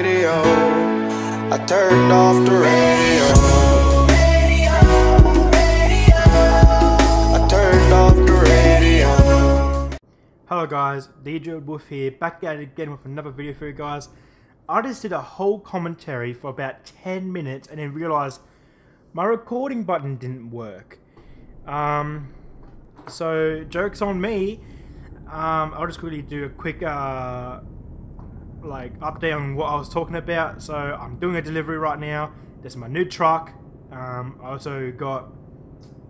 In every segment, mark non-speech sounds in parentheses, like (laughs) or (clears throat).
radio. I turned off the radio. Hello guys, DJ Wolf here, back at it again with another video for you guys. I just did a whole commentary for about 10 minutes and then realized my recording button didn't work. Um, so, joke's on me. Um, I'll just quickly do a quick uh, like update on what I was talking about. So I'm doing a delivery right now. This is my new truck. Um, I also got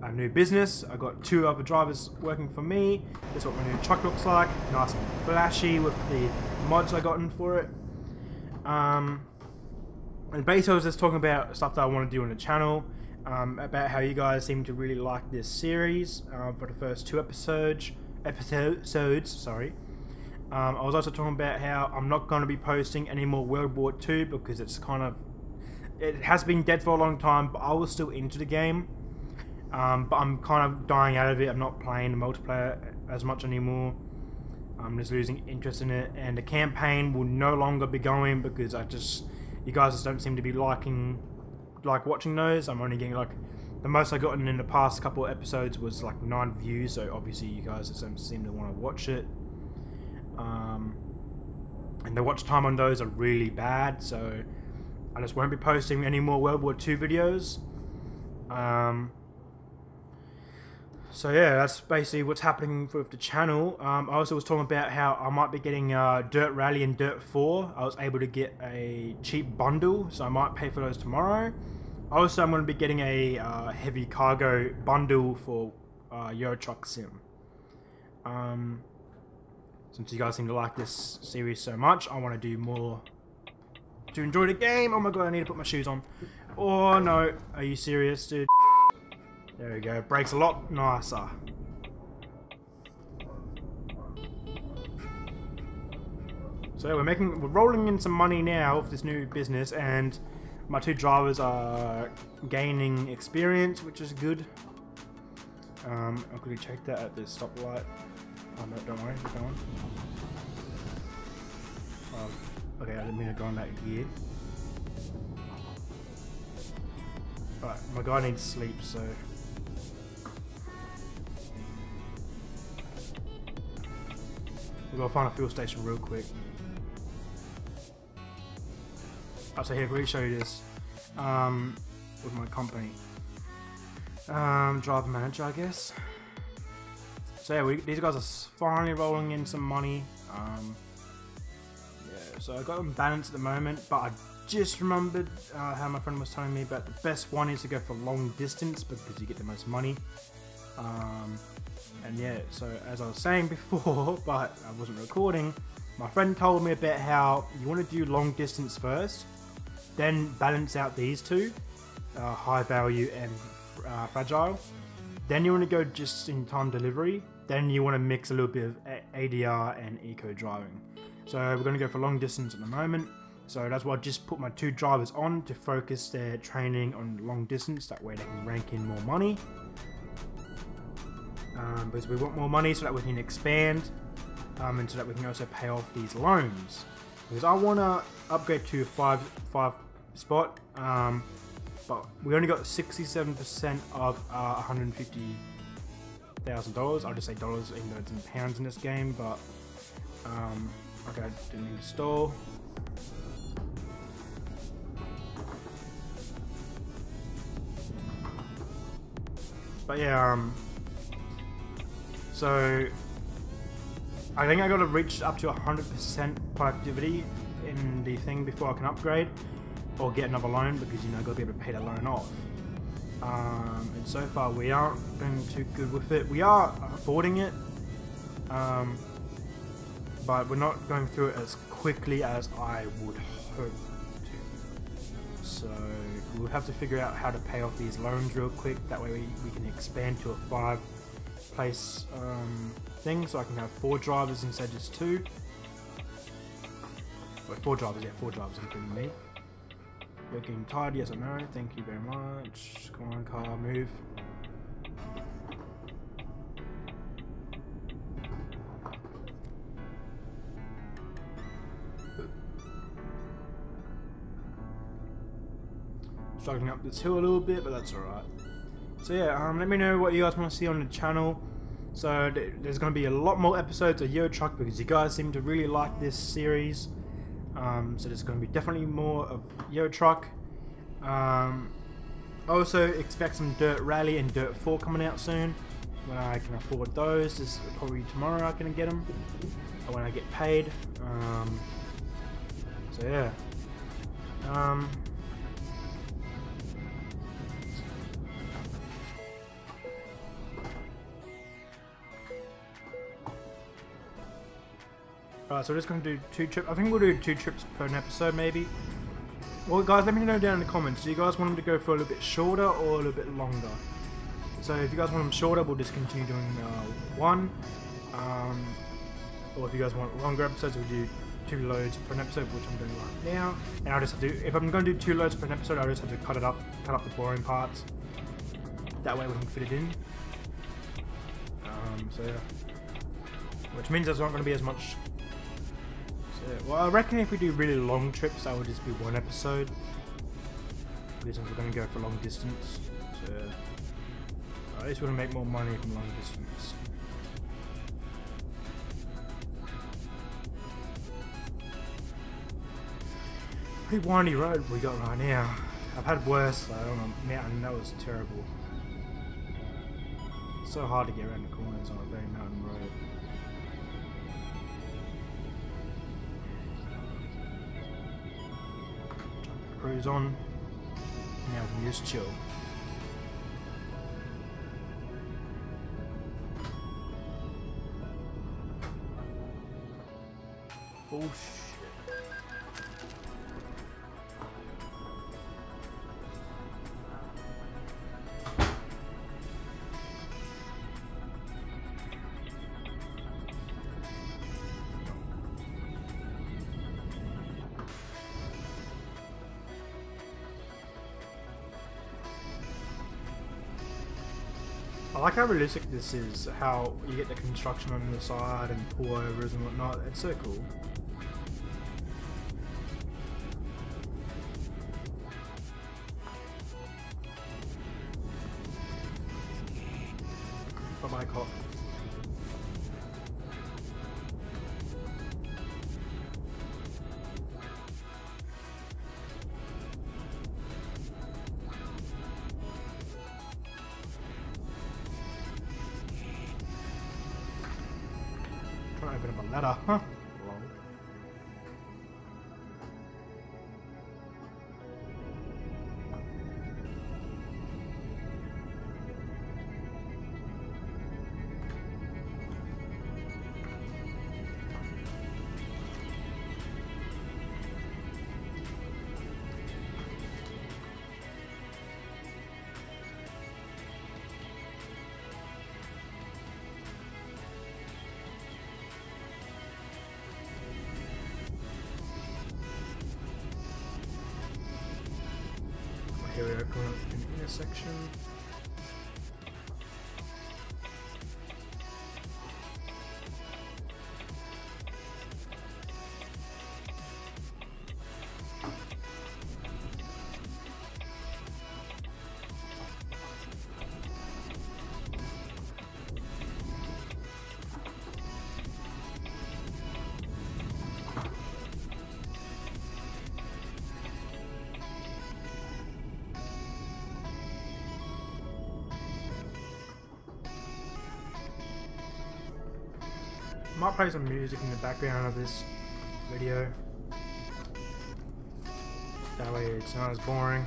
a new business. I got two other drivers working for me. This is what my new truck looks like. Nice and flashy with the mods I got in for it. Um, and basically I was just talking about stuff that I want to do on the channel. Um, about how you guys seem to really like this series uh, for the first two episodes. Episodes, sorry. Um, I was also talking about how I'm not going to be posting any more World War II because it's kind of it has been dead for a long time, but I was still into the game. Um, but I'm kind of dying out of it. I'm not playing the multiplayer as much anymore. I'm just losing interest in it, and the campaign will no longer be going because I just you guys just don't seem to be liking like watching those. I'm only getting like the most I've gotten in the past couple episodes was like nine views, so obviously you guys just don't seem to want to watch it. Um, and the watch time on those are really bad, so I just won't be posting any more World War II videos. Um, so yeah, that's basically what's happening with the channel. Um, I also was talking about how I might be getting uh, Dirt Rally and Dirt 4. I was able to get a cheap bundle, so I might pay for those tomorrow. Also, I'm going to be getting a uh, heavy cargo bundle for uh, Euro Truck Sim. Um, since you guys seem to like this series so much, I want to do more to enjoy the game. Oh my god, I need to put my shoes on. Oh no, are you serious, dude? There we go, brakes a lot nicer. So we're making, we're rolling in some money now with this new business, and my two drivers are gaining experience, which is good. Um, I'll quickly check that at the stoplight. Oh no, don't worry, keep going. Um, okay, I didn't mean to go on that gear. Alright, my guy needs sleep, so... We'll go find a fuel station real quick. I'll say here, let me show you this. Um, with my company. Um, driver manager, I guess. So yeah, we, these guys are finally rolling in some money. Um, yeah, so I got them balanced at the moment, but I just remembered uh, how my friend was telling me about the best one is to go for long distance because you get the most money. Um, and yeah, so as I was saying (laughs) before, but I wasn't recording, my friend told me about how you want to do long distance first, then balance out these two, uh, high value and uh, fragile. Then you want to go just in time delivery. Then you want to mix a little bit of ADR and eco driving. So we're going to go for long distance at the moment. So that's why I just put my two drivers on to focus their training on long distance. That way they can rank in more money. Um, because we want more money so that we can expand um, and so that we can also pay off these loans. Because I want to upgrade to five five spot, um, but we only got 67% of 150 $1,000. I'll just say dollars, even though it's in pounds in this game, but, um, okay, didn't install. But yeah, um, so I think I gotta reach up to a 100% productivity in the thing before I can upgrade or get another loan because you know, gotta be able to pay the loan off. Um, and so far we aren't been too good with it. We are affording it, um, but we're not going through it as quickly as I would hope to. So we'll have to figure out how to pay off these loans real quick. That way we, we can expand to a five place um, thing so I can have four drivers instead of just two. Wait, four drivers, yeah, four drivers including me. Looking tired, yes or no? Thank you very much. Come on, car, move. struggling up this hill a little bit, but that's alright. So yeah, um, let me know what you guys want to see on the channel. So th there's going to be a lot more episodes of Euro Truck because you guys seem to really like this series. Um, so there's going to be definitely more of Euro Truck. Um, also expect some Dirt Rally and Dirt 4 coming out soon. When I can afford those, this is probably tomorrow I can get them. Or when I get paid. Um, so yeah. Um, Alright, so we're just going to do two trips. I think we'll do two trips per episode, maybe. Well, guys, let me know down in the comments. Do you guys want them to go for a little bit shorter or a little bit longer? So if you guys want them shorter, we'll just continue doing uh, one. Um, or if you guys want longer episodes, we'll do two loads per episode, which I'm doing right now. And I'll just have to, if I'm going to do two loads per episode, I'll just have to cut it up, cut up the boring parts. That way we can fit it in. Um, so yeah. Which means there's not going to be as much well, I reckon if we do really long trips, that would just be one episode. Because we're going to go for long distance. So, at least we're to make more money from long distance. Pretty windy road we got right now. I've had worse though on a mountain, that was terrible. so hard to get around the corners on a very mountain road. Cruise on. Now we can just chill. Oh like how realistic this is, how you get the construction on the side and pull-overs and whatnot, it's so cool. Bye-bye, cop. Trying to open up a ladder, huh? Going intersection. Might play some music in the background of this video. That way it's not as boring.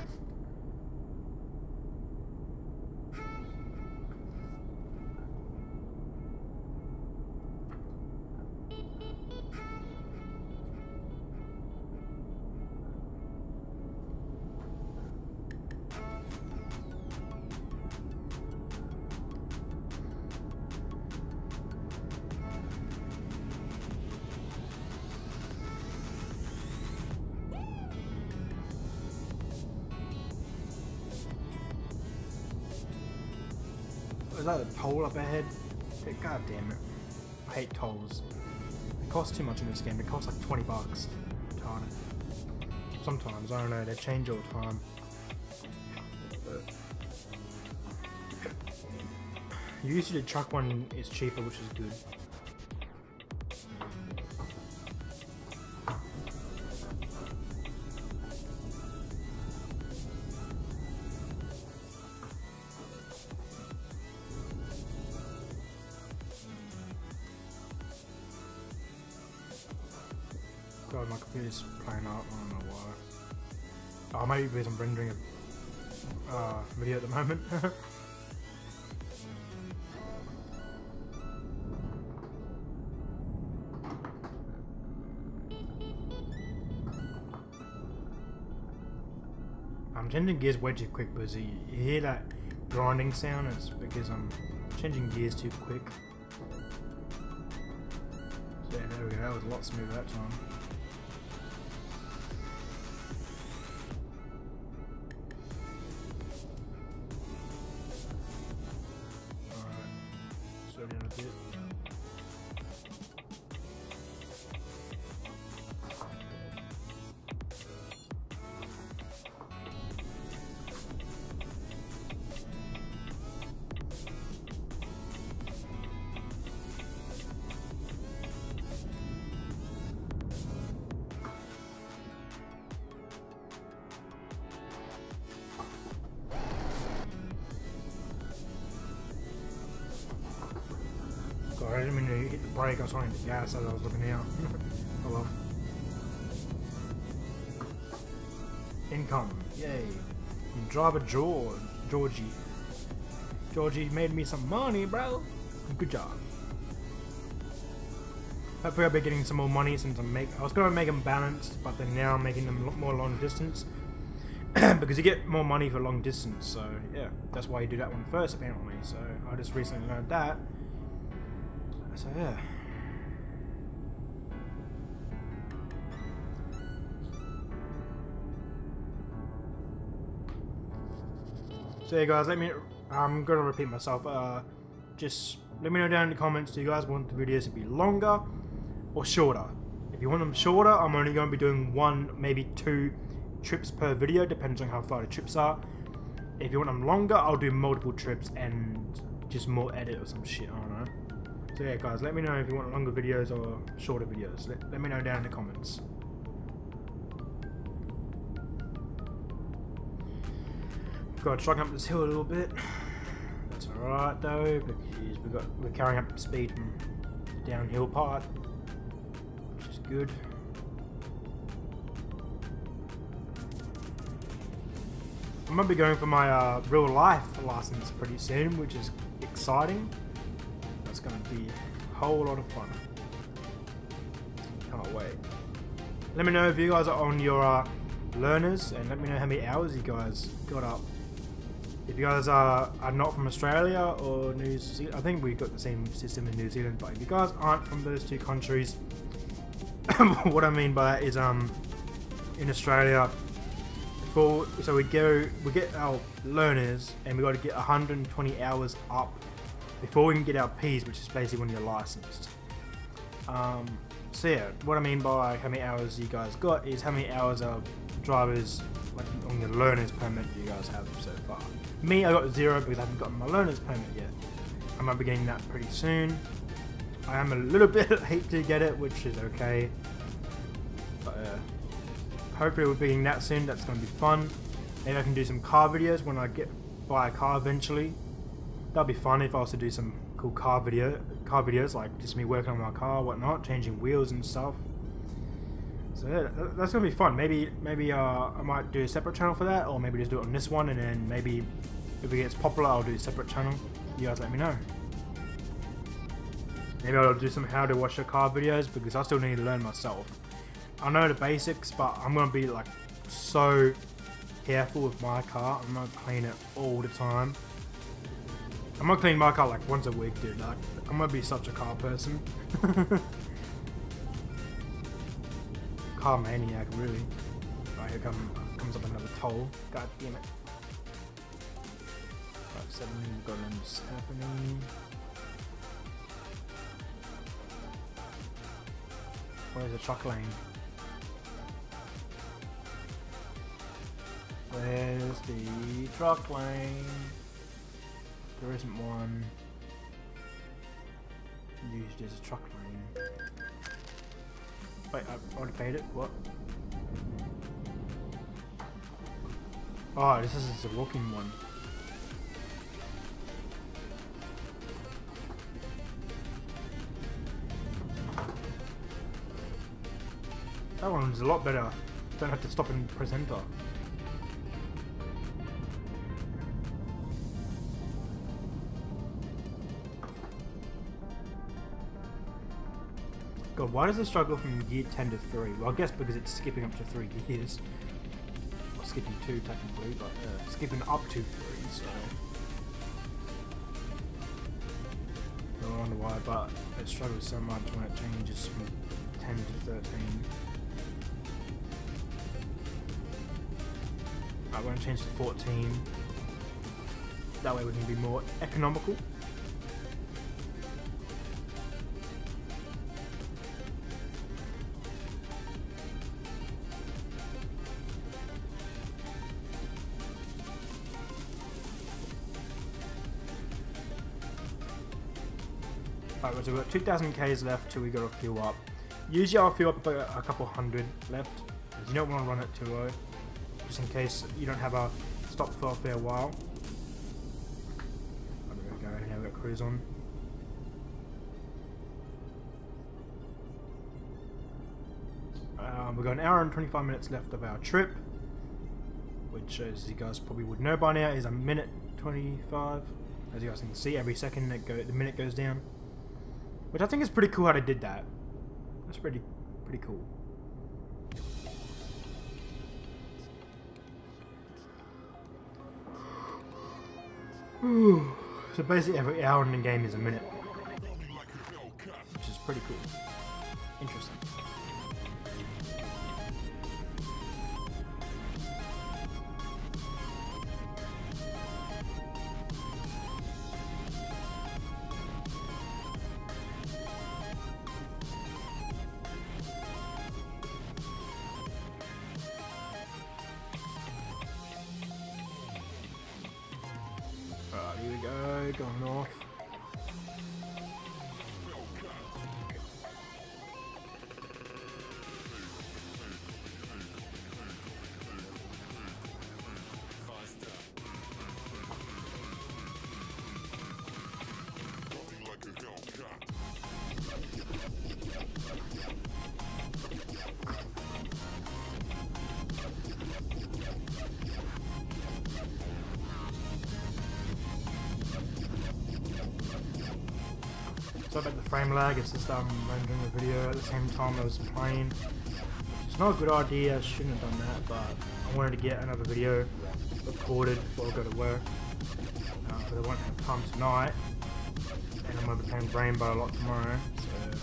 Is that a toll up ahead? God damn it. I hate tolls. It costs too much in this game. It costs like 20 bucks. Darn it. Sometimes, I don't know, they change all the time. Usually the truck one is cheaper, which is good. Rendering a uh, video at the moment. (laughs) I'm changing gears way too quick because you, hear that grinding sound. It's because I'm changing gears too quick. So yeah, there we go. That was a lot smoother that time. God, I didn't mean to hit the brake. I was trying to hit the gas as I was looking out. (laughs) oh well. Income. Yay. And driver George. Georgie. Georgie made me some money, bro. Good job. Hopefully I'll be getting some more money since I'm make I was gonna make them balanced, but then now I'm making them more long distance. (clears throat) because you get more money for long distance, so yeah, that's why you do that one first apparently. So I just recently learned that. So yeah. So yeah guys, let me I'm gonna repeat myself, uh just let me know down in the comments do you guys want the videos to be longer or shorter? If you want them shorter, I'm only gonna be doing one, maybe two trips per video, depends on how far the trips are. If you want them longer, I'll do multiple trips and just more edit or some shit. So yeah guys, let me know if you want longer videos or shorter videos. Let, let me know down in the comments. Got to trucking up this hill a little bit. That's alright though, because we got we're carrying up speed from the downhill part. Which is good. I'm gonna be going for my uh, real life license pretty soon, which is exciting. That's gonna be a whole lot of fun. Can't wait. Let me know if you guys are on your uh, learners, and let me know how many hours you guys got up. If you guys are, are not from Australia or New Zealand, I think we've got the same system in New Zealand, but if you guys aren't from those two countries, (coughs) what I mean by that is, um, in Australia, for so we go, we get our learners, and we got to get 120 hours up before we can get our P's, which is basically when you're licensed. Um, so yeah, what I mean by how many hours you guys got is how many hours of drivers like on your learner's permit you guys have so far. Me, I got zero because I haven't gotten my learner's permit yet. I might be getting that pretty soon. I am a little (laughs) bit late to get it, which is okay. But uh, hopefully we'll be getting that soon. That's going to be fun. Maybe I can do some car videos when I get buy a car eventually. That'd be fun if I was to do some cool car video, car videos like just me working on my car, whatnot, changing wheels and stuff. So yeah, that's gonna be fun. Maybe maybe uh, I might do a separate channel for that, or maybe just do it on this one, and then maybe if it gets popular, I'll do a separate channel. You guys let me know. Maybe I'll do some how to wash your car videos because I still need to learn myself. I know the basics, but I'm gonna be like so careful with my car. I'm gonna clean it all the time. I'm gonna clean my car like once a week, dude. Like I'm gonna be such a car person. (laughs) car maniac, really. Right, here come, comes up another toll. God damn it. Right, seven guns happening. Where's the truck lane? Where's the truck lane? There isn't one. used as a truck lane. Wait, I've already paid it? What? Oh, this is a walking one. That one's a lot better. Don't have to stop and press enter. God, why does it struggle from gear 10 to 3? Well, I guess because it's skipping up to 3 gears. Or skipping 2 technically, but uh, skipping up to 3, so... I wonder why, but it struggles so much when it changes from 10 to 13. I want to change to 14. That way we can be more economical. We've got 2,000 Ks left till we got to fuel up. Usually I'll fuel up about a couple hundred left, you don't want to run it too low, just in case you don't have a stop for a fair while. Oh, there we go, now we've cruise on. Um, we've got an hour and 25 minutes left of our trip, which as you guys probably would know by now is a minute 25. As you guys can see, every second it go, the minute goes down. Which I think is pretty cool how they did that. That's pretty, pretty cool. so basically every hour in the game is a minute. Which is pretty cool. Interesting. Go, north. So about the frame lag, it's just um, rendering the video at the same time I was playing. It's not a good idea, I shouldn't have done that, but I wanted to get another video recorded before I go to work. Because I won't have time tonight. And I'm going to be playing Rainbow a lot tomorrow, so...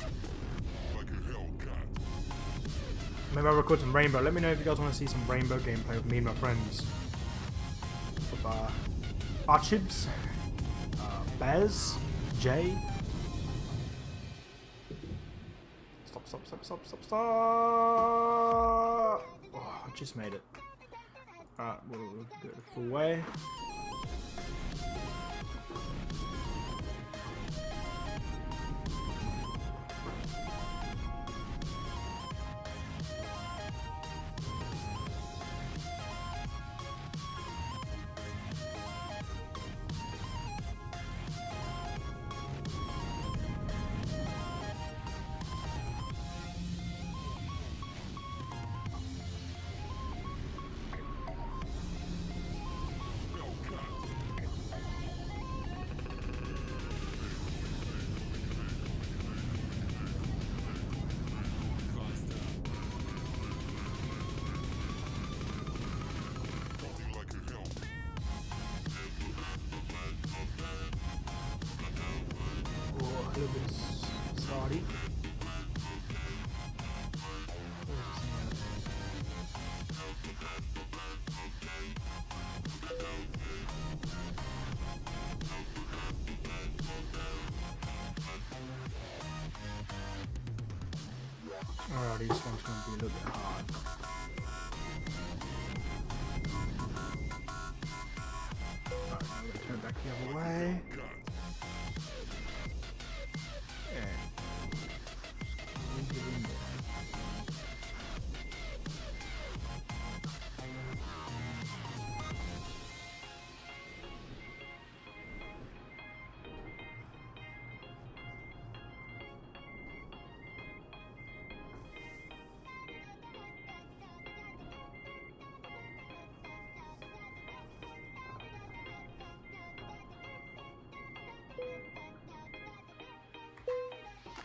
Maybe I'll record some Rainbow. Let me know if you guys want to see some Rainbow gameplay with me and my friends. With uh, Archibs, uh, Baz, Jay, Stop, stop, stop, stop, stop, stop! Oh, I just made it. Alright, we'll, go the full way. This one's going to be a little bit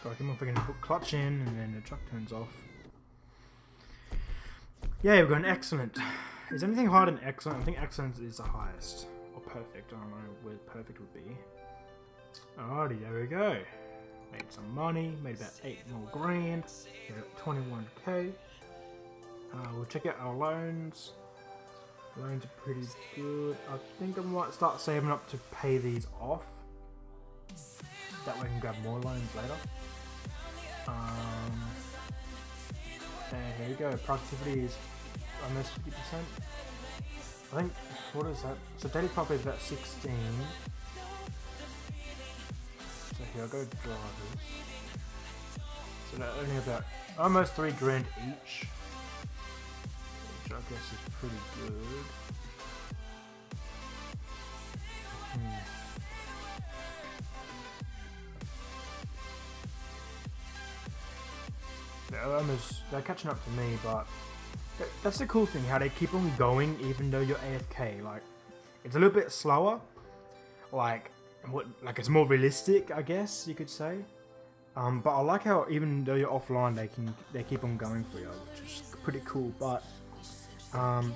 Gotta keep on freaking put clutch in and then the truck turns off. Yeah, we've got an excellent. Is anything higher than excellent? I think excellent is the highest. Or perfect. I don't know where perfect would be. Alrighty, there we go. Made some money, made about 8 more grand. We got 21k. Uh, we'll check out our loans. Loans are pretty good. I think I might start saving up to pay these off. That way I can grab more loans later. Um, and here we go. Productivity is almost 50%. I think, what is that? So daily profit is about 16. So here, I'll go drivers. So they're only about almost 3 grand each. Which I guess is pretty good. They're catching up to me, but that's the cool thing how they keep on going even though you're AFK. Like it's a little bit slower, like what like it's more realistic, I guess you could say. Um, but I like how even though you're offline, they can they keep on going for you, which is pretty cool. But um,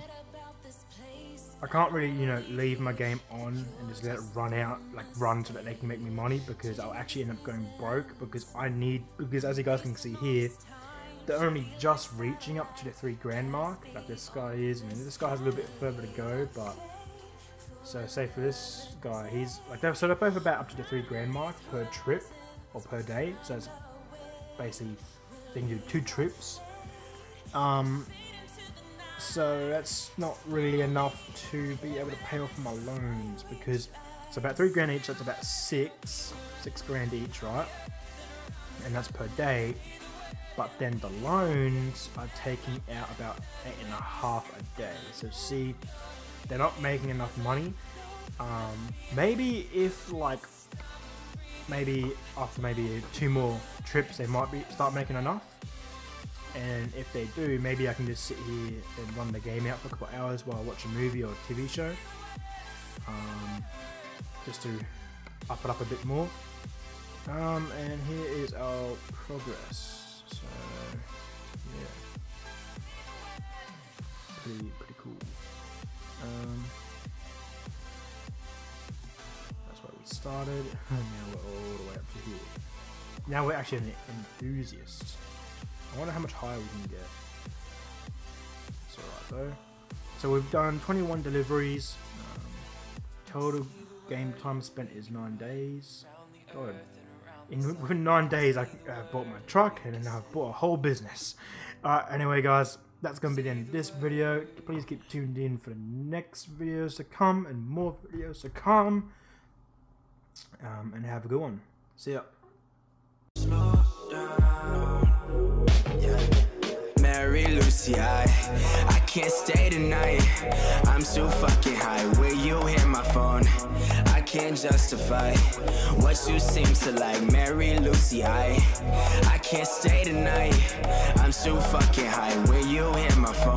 I can't really you know leave my game on and just let it run out like run so that they can make me money because I'll actually end up going broke because I need because as you guys can see here they're only just reaching up to the three grand mark, like this guy is. I mean, this guy has a little bit further to go, but so say for this guy, he's like they're so they're both about up to the three grand mark per trip or per day. So it's basically they can do two trips. Um, so that's not really enough to be able to pay off my loans because it's about three grand each. That's about six, six grand each, right? And that's per day but then the loans are taking out about eight and a half a day. So see, they're not making enough money. Um, maybe if like, maybe after maybe two more trips, they might be start making enough. And if they do, maybe I can just sit here and run the game out for a couple hours while I watch a movie or a TV show. Um, just to up it up a bit more. Um, and here is our progress. So yeah, pretty pretty cool. Um, that's where we started. (laughs) now we're all the way up to here. Now we're actually an enthusiast. I wonder how much higher we can get. It's alright though. So we've done 21 deliveries. Um, total game time spent is 9 days. God, in within nine days, I uh, bought my truck and then I bought a whole business. Uh, anyway, guys, that's going to be the end of this video. Please keep tuned in for the next videos to come and more videos to come. Um, and have a good one. See ya. Mary Lucy, I, I can't stay tonight. I'm fucking high. Will you hit my phone? Can't justify what you seem to like. Mary Lucy, I I can't stay tonight. I'm too fucking high. Will you hit my phone?